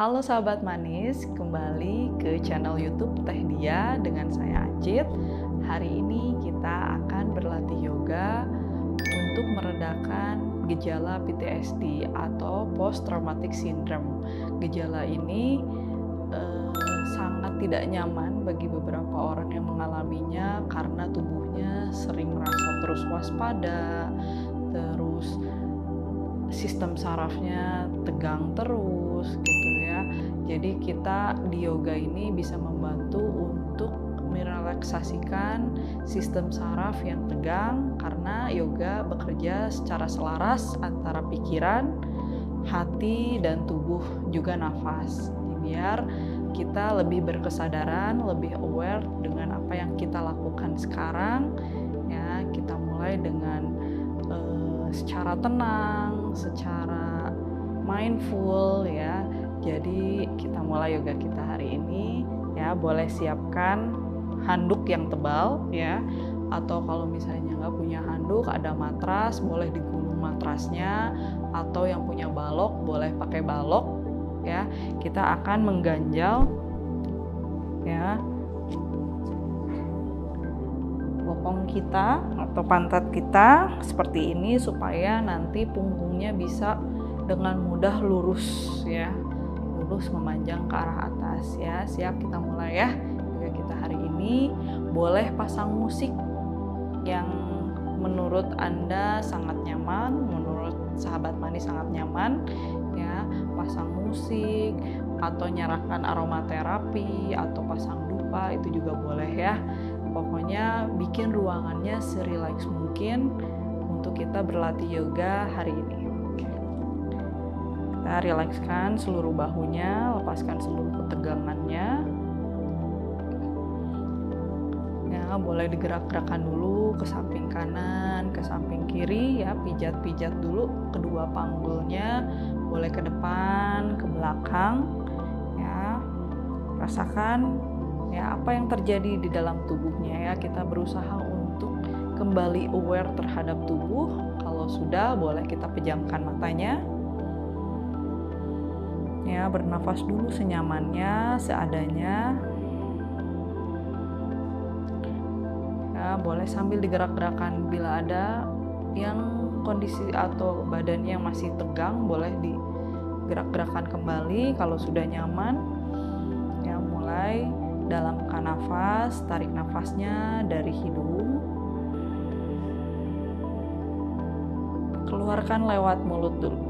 Halo sahabat manis, kembali ke channel YouTube Teh Dia dengan saya Acit. Hari ini kita akan berlatih yoga untuk meredakan gejala PTSD atau Post Traumatic Syndrome. Gejala ini eh, sangat tidak nyaman bagi beberapa orang yang mengalaminya karena tubuhnya sering merasa terus waspada, terus sistem sarafnya tegang terus gitu ya. Jadi kita di yoga ini bisa membantu untuk merelaksasikan sistem saraf yang tegang karena yoga bekerja secara selaras antara pikiran, hati dan tubuh juga nafas. Jadi biar kita lebih berkesadaran, lebih aware dengan apa yang kita lakukan sekarang ya. Kita mulai dengan uh, secara tenang, secara mindful ya. Jadi kita mulai yoga kita hari ini ya. Boleh siapkan handuk yang tebal ya. Atau kalau misalnya nggak punya handuk, ada matras, boleh digulung matrasnya. Atau yang punya balok, boleh pakai balok ya. Kita akan mengganjal ya bokong kita atau pantat kita seperti ini supaya nanti punggungnya bisa dengan mudah lurus ya. Lurus memanjang ke arah atas ya. Siap kita mulai ya. Juga kita hari ini boleh pasang musik yang menurut anda sangat nyaman menurut sahabat manis sangat nyaman ya. Pasang musik atau nyalakan aromaterapi atau pasang dupa itu juga boleh ya. Pokoknya bikin ruangannya serileks mungkin untuk kita berlatih yoga hari ini kita rilekskan seluruh bahunya lepaskan seluruh ketegangannya. Ya boleh digerak-gerakan dulu ke samping kanan ke samping kiri ya pijat-pijat dulu kedua panggulnya boleh ke depan ke belakang ya. Rasakan ya apa yang terjadi di dalam tubuhnya ya. Kita berusaha untuk kembali aware terhadap tubuh. Kalau sudah boleh kita pejamkan matanya ya bernafas dulu senyamannya seadanya ya boleh sambil digerak-gerakan bila ada yang kondisi atau badannya yang masih tegang boleh digerak-gerakan kembali kalau sudah nyaman ya mulai dalamkan nafas, tarik nafasnya dari hidung. Keluarkan lewat mulut dulu.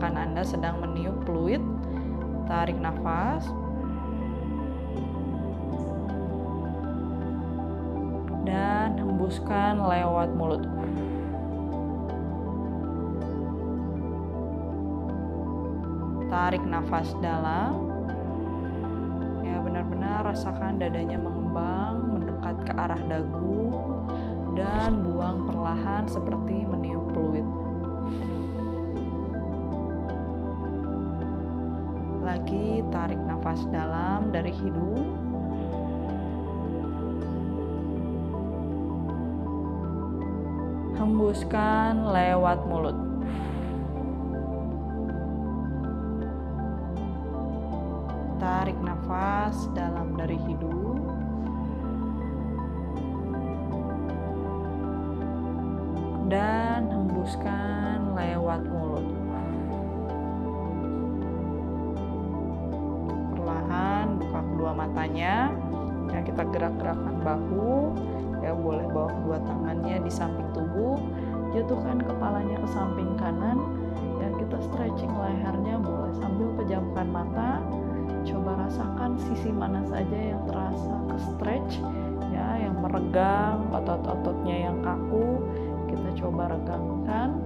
Bayangkan Anda sedang meniup fluid. Tarik nafas. Dan hembuskan lewat mulut. tarik nafas dalam ya benar-benar rasakan dadanya mengembang mendekat ke arah dagu dan buang perlahan seperti meniup fluid lagi tarik nafas dalam dari hidung hembuskan lewat mulut tarik nafas dalam dari hidung. Dan hembuskan lewat mulut. Kedua matanya. Ya, kita gerak-gerakkan bahu. Ya, boleh bawa kedua tangannya di samping tubuh. Jatuhkan kepalanya ke samping kanan. Ya, kita stretching lehernya boleh sambil pejamkan mata coba rasakan sisi mana saja yang terasa ke stretch ya yang meregang otot-ototnya yang kaku kita coba regangkan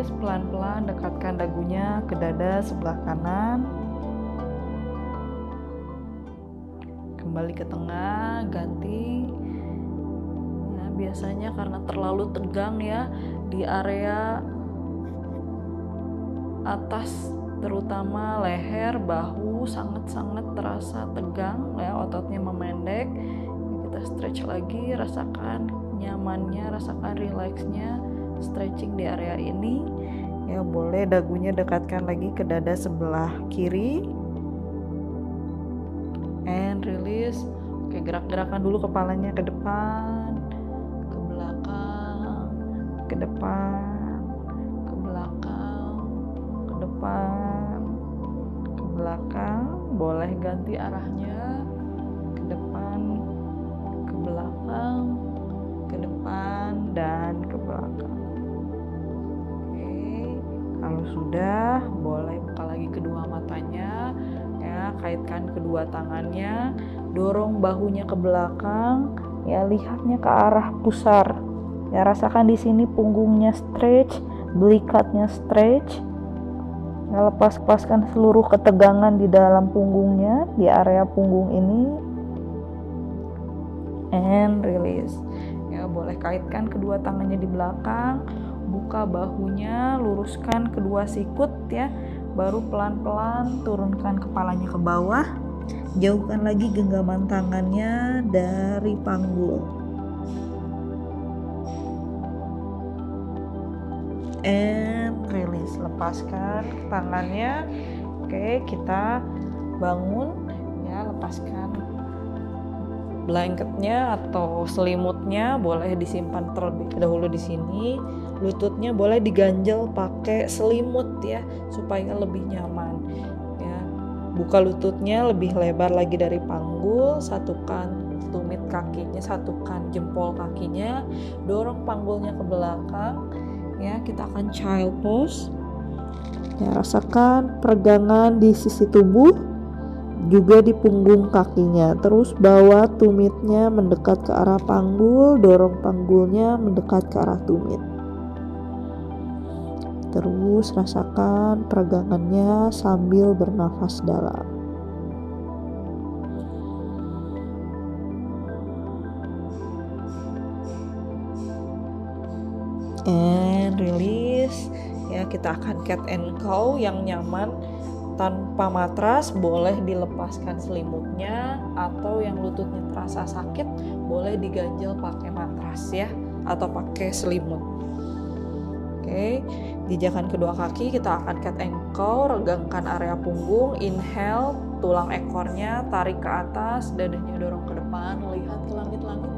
Pelan-pelan dekatkan dagunya ke dada sebelah kanan. Kembali ke tengah ganti. Ya biasanya karena terlalu tegang ya di area atas terutama leher, bahu sangat-sangat terasa tegang ya ototnya memendek. kita stretch lagi rasakan nyamannya rasakan relaxnya stretching di area ini. Ya boleh dagunya dekatkan lagi ke dada sebelah kiri. And release. Oke gerak-gerakan dulu kepalanya ke depan ke belakang ke depan ke belakang ke depan ke belakang. Boleh ganti arahnya ke depan sudah boleh buka lagi kedua matanya ya kaitkan kedua tangannya dorong bahunya ke belakang ya lihatnya ke arah pusar. Ya rasakan di sini punggungnya stretch belikatnya stretch. Ya lepas lepaskan seluruh ketegangan di dalam punggungnya di area punggung ini. And release. Ya boleh kaitkan kedua tangannya di belakang buka bahunya luruskan kedua sikut ya baru pelan-pelan turunkan kepalanya ke bawah. Jauhkan lagi genggaman tangannya dari panggul. And release lepaskan tangannya. Oke kita bangun ya lepaskan blanketnya atau selimutnya boleh disimpan terlebih dahulu di sini lututnya boleh diganjel pakai selimut ya supaya lebih nyaman buka lututnya lebih lebar lagi dari panggul satukan tumit kakinya satukan jempol kakinya dorong panggulnya ke belakang ya. Kita akan child pose. Ya rasakan peregangan di sisi tubuh juga di punggung kakinya. Terus bawa tumitnya mendekat ke arah panggul dorong panggulnya mendekat ke arah tumit Terus rasakan peregangannya sambil bernafas dalam. And release. Ya, kita akan cat and cow yang nyaman tanpa matras boleh dilepaskan selimutnya atau yang lututnya terasa sakit boleh diganjel pakai matras ya atau pakai selimut. Oke, Pijakan kedua kaki kita akan cat ankle, regangkan area punggung, inhale, tulang ekornya tarik ke atas, dadanya dorong ke depan, lihat ke langit-langit.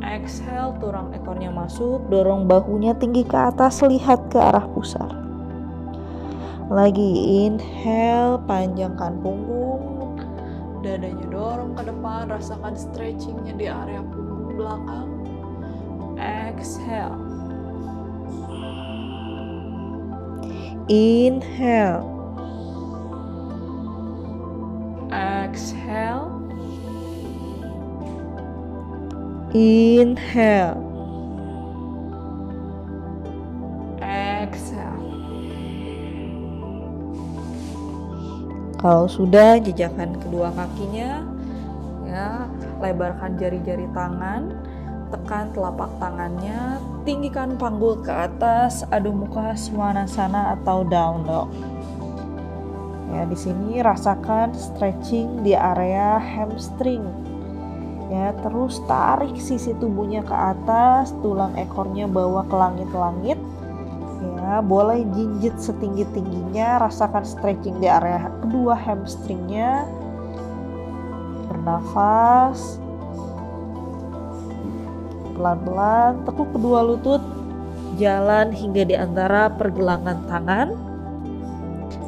Exhale, tulang ekornya masuk, dorong bahunya tinggi ke atas, lihat ke arah pusar. Lagi inhale, panjangkan punggung, dadanya dorong ke depan, rasakan stretchingnya di area punggung belakang. Exhale Inhale. Exhale. Inhale. Exhale. Kalau sudah jejakan kedua kakinya, ya, lebarkan jari-jari tangan, tekan telapak tangannya, tinggikan panggul ke atas, adu muka swanasana atau down dog. Ya, di sini rasakan stretching di area hamstring. Ya, terus tarik sisi tubuhnya ke atas, tulang ekornya bawa ke langit-langit. Ya, boleh jinjit setinggi-tingginya, rasakan stretching di area kedua hamstringnya. Bernafas, Pelan-pelan tekuk kedua lutut, jalan hingga di antara pergelangan tangan.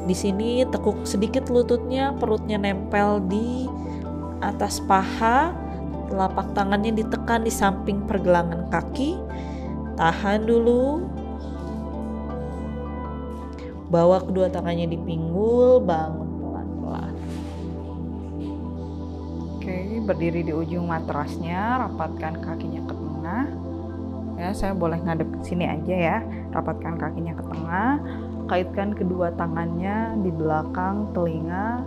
Di sini tekuk sedikit lututnya, perutnya nempel di atas paha, telapak tangannya ditekan di samping pergelangan kaki. Tahan dulu. Bawa kedua tangannya di pinggul, bangun pelan-pelan. Oke, berdiri di ujung matrasnya, rapatkan kakinya ke tengah ya saya boleh ngadep ke sini aja ya. Rapatkan kakinya ke tengah. Kaitkan kedua tangannya di belakang telinga.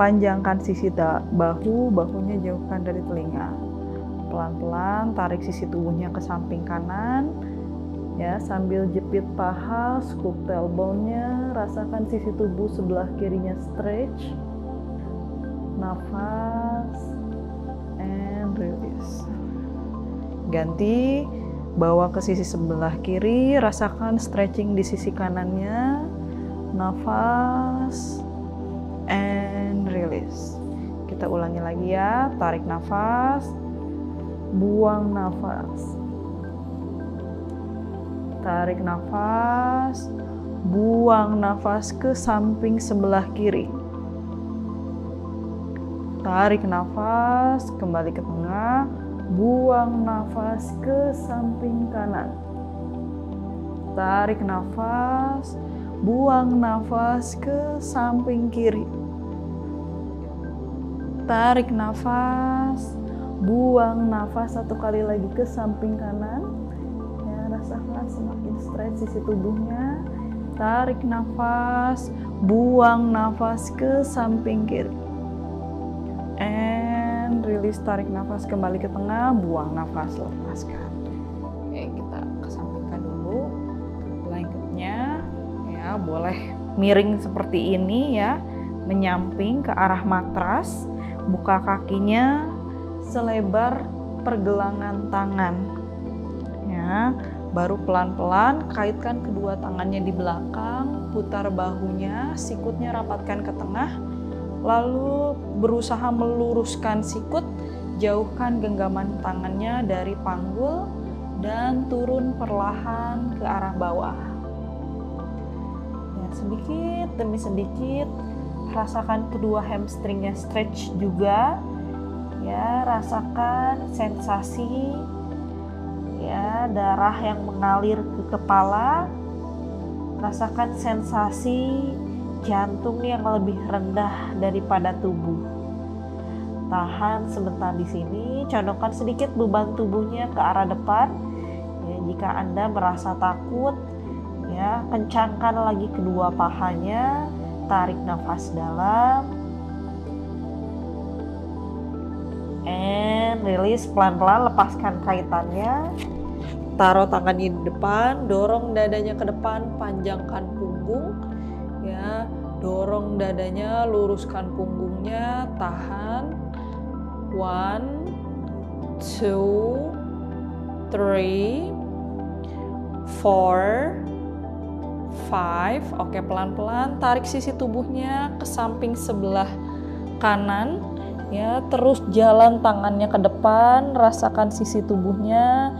Panjangkan sisi bahu. Bahunya jauhkan dari telinga. Pelan-pelan tarik sisi tubuhnya ke samping kanan. Ya sambil jepit paha scoop tailbone-nya. Rasakan sisi tubuh sebelah kirinya stretch. Nafas. And release ganti bawa ke sisi sebelah kiri rasakan stretching di sisi kanannya nafas and release. Kita ulangi lagi ya tarik nafas buang nafas. Tarik nafas buang nafas ke samping sebelah kiri. Tarik nafas kembali ke tengah buang nafas ke samping kanan. Tarik nafas, buang nafas ke samping kiri. Tarik nafas, buang nafas satu kali lagi ke samping kanan. Ya, rasakan semakin stretch sisi tubuhnya. Tarik nafas, buang nafas ke samping kiri. Rilis tarik nafas kembali ke tengah buang nafas lepaskan oke kita kesampingkan dulu blanketnya. Ya boleh miring seperti ini ya. Menyamping ke arah matras buka kakinya selebar pergelangan tangan. Ya baru pelan-pelan kaitkan kedua tangannya di belakang putar bahunya sikutnya rapatkan ke tengah lalu berusaha meluruskan sikut, jauhkan genggaman tangannya dari panggul dan turun perlahan ke arah bawah. Ya, sedikit demi sedikit rasakan kedua hamstringnya stretch juga. Ya, rasakan sensasi ya darah yang mengalir ke kepala. Rasakan sensasi jantung yang lebih rendah daripada tubuh. Tahan sebentar di sini, condongkan sedikit beban tubuhnya ke arah depan. Ya, jika Anda merasa takut, ya, kencangkan lagi kedua pahanya, tarik nafas dalam. And release pelan-pelan, lepaskan kaitannya. Taruh tangannya di depan, dorong dadanya ke depan, panjangkan punggung ya. Dorong dadanya luruskan punggungnya tahan. One two three four five. Oke pelan-pelan tarik sisi tubuhnya ke samping sebelah kanan ya. Terus jalan tangannya ke depan rasakan sisi tubuhnya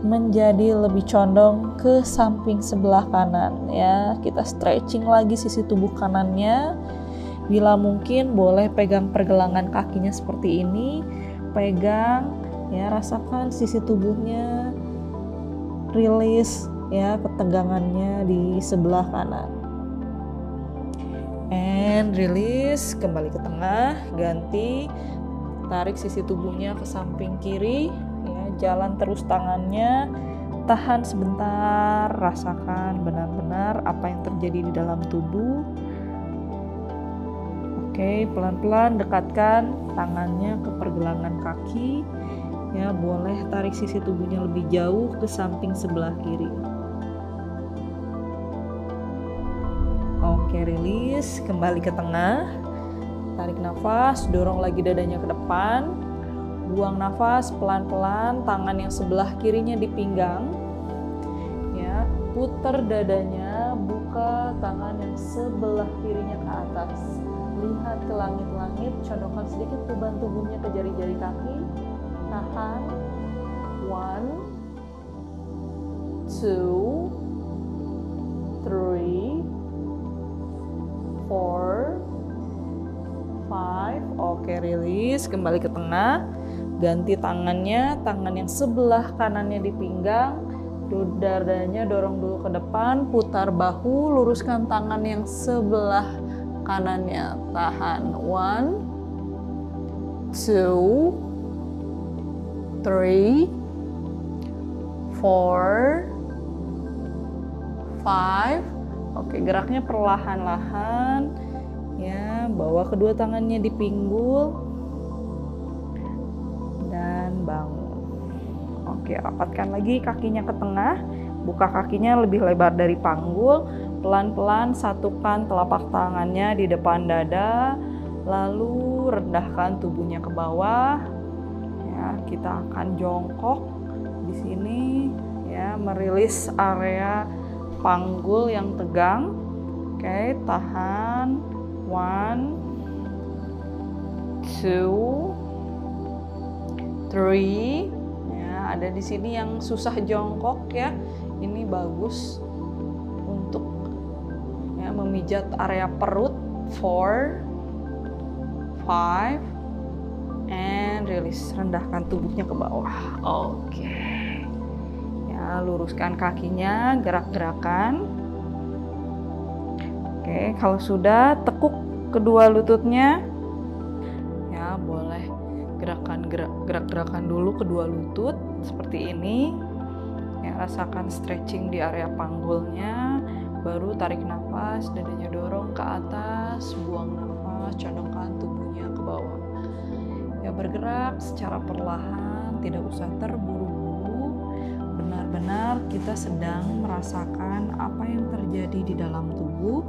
menjadi lebih condong ke samping sebelah kanan ya. Kita stretching lagi sisi tubuh kanannya. Bila mungkin boleh pegang pergelangan kakinya seperti ini. Pegang ya, rasakan sisi tubuhnya rilis ya ketegangannya di sebelah kanan. And release, kembali ke tengah, ganti tarik sisi tubuhnya ke samping kiri jalan terus tangannya tahan sebentar rasakan benar-benar apa yang terjadi di dalam tubuh. Oke pelan-pelan dekatkan tangannya ke pergelangan kaki. Ya boleh tarik sisi tubuhnya lebih jauh ke samping sebelah kiri. Oke rilis kembali ke tengah. Tarik nafas dorong lagi dadanya ke depan Buang nafas pelan-pelan, tangan yang sebelah kirinya di pinggang. Ya, putar dadanya, buka tangan yang sebelah kirinya ke atas. Lihat ke langit-langit, condongkan sedikit beban tubuhnya ke jari-jari kaki. Tahan. One, two, three, four, five. Oke, rilis. Kembali ke tengah ganti tangannya tangan yang sebelah kanannya di pinggang dadanya dorong dulu ke depan putar bahu luruskan tangan yang sebelah kanannya. Tahan. One two three four five. Oke geraknya perlahan-lahan. Ya bawa kedua tangannya di pinggul Oke, rapatkan lagi kakinya ke tengah, buka kakinya lebih lebar dari panggul, pelan-pelan satukan telapak tangannya di depan dada, lalu rendahkan tubuhnya ke bawah. Ya, kita akan jongkok di sini ya, merilis area panggul yang tegang. Oke, tahan. One, two, three. Ya, ada di sini yang susah jongkok ya. Ini bagus untuk ya memijat area perut. Four, five, and release. Rendahkan tubuhnya ke bawah. Oke. Ya, luruskan kakinya, gerak-gerakan. Oke, kalau sudah tekuk kedua lututnya. Gerak-gerakan dulu kedua lutut seperti ini. Ya, rasakan stretching di area panggulnya. Baru tarik nafas, dadanya dorong ke atas, buang nafas, condongkan tubuhnya ke bawah. Ya, bergerak secara perlahan, tidak usah terburu-buru. Benar-benar kita sedang merasakan apa yang terjadi di dalam tubuh,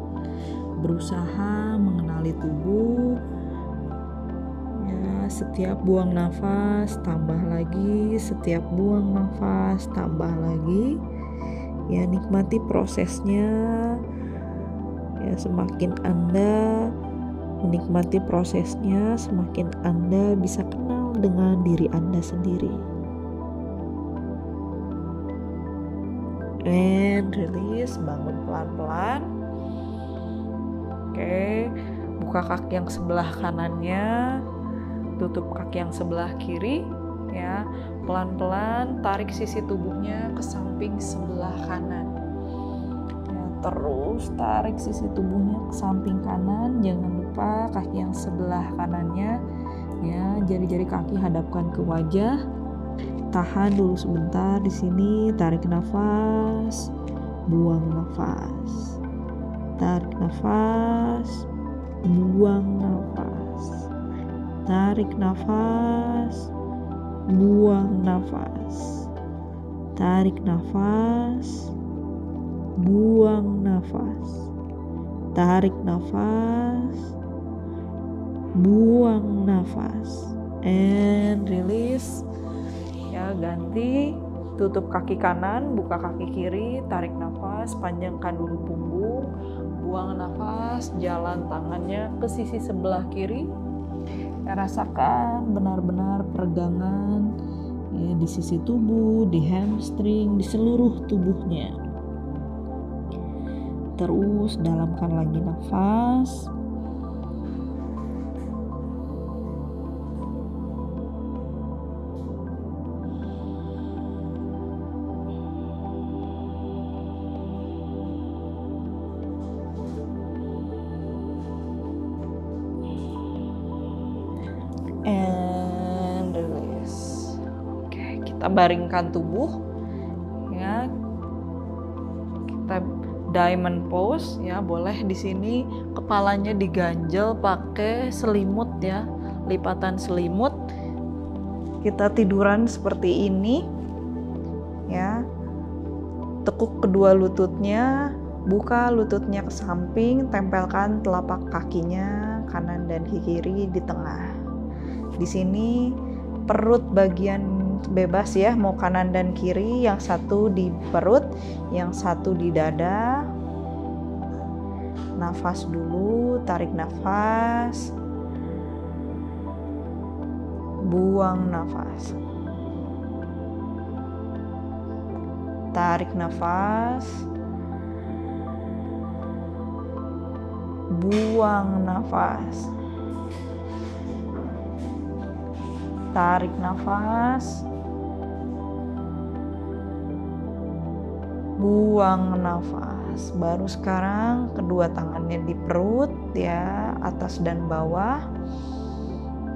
berusaha mengenali tubuh. Setiap buang nafas tambah lagi, setiap buang nafas tambah lagi. Ya nikmati prosesnya. Ya semakin anda menikmati prosesnya semakin anda bisa kenal dengan diri anda sendiri. And release bangun pelan-pelan. Oke buka kaki yang sebelah kanannya tutup kaki yang sebelah kiri ya. Pelan-pelan tarik sisi tubuhnya ke samping sebelah kanan. Ya, terus tarik sisi tubuhnya ke samping kanan. Jangan lupa kaki yang sebelah kanannya ya. Jari-jari kaki hadapkan ke wajah. Tahan dulu sebentar di sini. Tarik nafas. Buang nafas. Tarik nafas. Buang nafas tarik nafas. Buang nafas, tarik nafas, buang nafas, tarik nafas, buang nafas, and release. Ya, ganti. Tutup kaki kanan, buka kaki kiri, tarik nafas, panjangkan dulu punggung, buang nafas, jalan tangannya ke sisi sebelah kiri, ya, rasakan benar-benar peregangan ya, di sisi tubuh, di hamstring, di seluruh tubuhnya. Terus dalamkan lagi nafas. Baringkan tubuh ya. Kita diamond pose ya, boleh di sini kepalanya diganjel pakai selimut ya, lipatan selimut. Kita tiduran seperti ini ya. Tekuk kedua lututnya, buka lututnya ke samping, tempelkan telapak kakinya kanan dan kiri di tengah. Di sini perut bagian bebas ya, mau kanan dan kiri, yang satu di perut, yang satu di dada. Nafas dulu, tarik nafas. Buang nafas. Tarik nafas. Buang nafas. Tarik nafas. Buang nafas. Baru sekarang kedua tangannya di perut ya, atas dan bawah.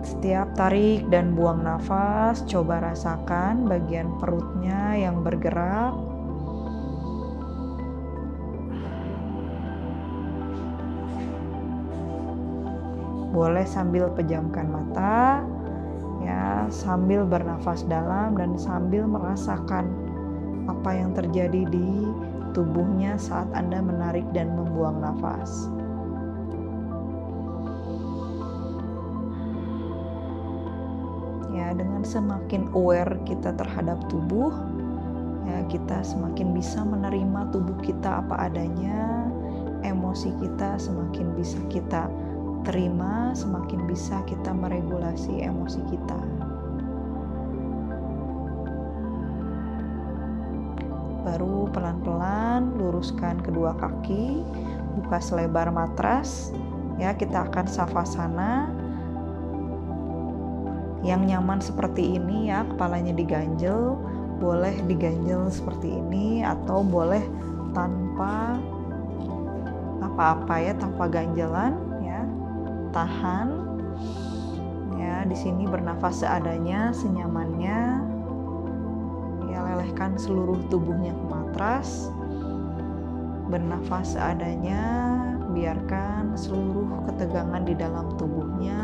Setiap tarik dan buang nafas, coba rasakan bagian perutnya yang bergerak. Boleh sambil pejamkan mata, ya, sambil bernafas dalam dan sambil merasakan apa yang terjadi di tubuhnya saat Anda menarik dan membuang nafas. Ya, dengan semakin aware kita terhadap tubuh ya kita semakin bisa menerima tubuh kita apa adanya emosi kita semakin bisa kita terima semakin bisa kita meregulasi emosi kita baru pelan-pelan luruskan kedua kaki buka selebar matras. Ya kita akan savasana. Yang nyaman seperti ini ya kepalanya diganjel boleh diganjel seperti ini atau boleh tanpa apa-apa ya tanpa ganjelan ya. Tahan. Ya di sini bernafas seadanya senyamannya lelehkan seluruh tubuhnya ke matras bernafas seadanya biarkan seluruh ketegangan di dalam tubuhnya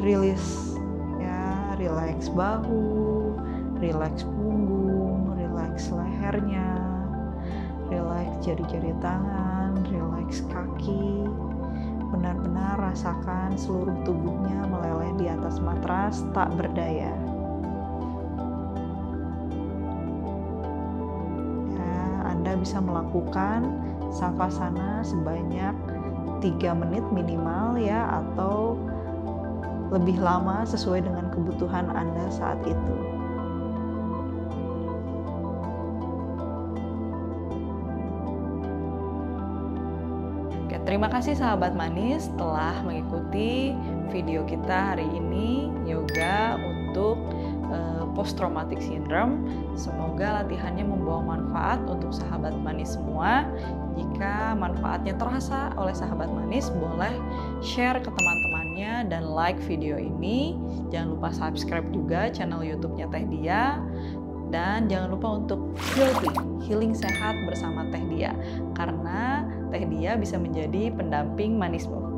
rilis ya relax bahu relax punggung relax lehernya relax jari-jari tangan relax kaki. Benar-benar rasakan seluruh tubuhnya meleleh di atas matras tak berdaya bisa melakukan savasana sebanyak 3 menit minimal ya atau lebih lama sesuai dengan kebutuhan Anda saat itu. Oke, terima kasih sahabat manis telah mengikuti video kita hari ini yoga untuk eh, post traumatic syndrome. Semoga latihannya membawa manfaat untuk sahabat manis semua. Jika manfaatnya terasa oleh sahabat manis, boleh share ke teman-teman dan like video ini. Jangan lupa subscribe juga channel YouTube-nya Teh Dia. Dan jangan lupa untuk healing, healing sehat bersama Teh Dia. Karena Teh Dia bisa menjadi pendamping manismu.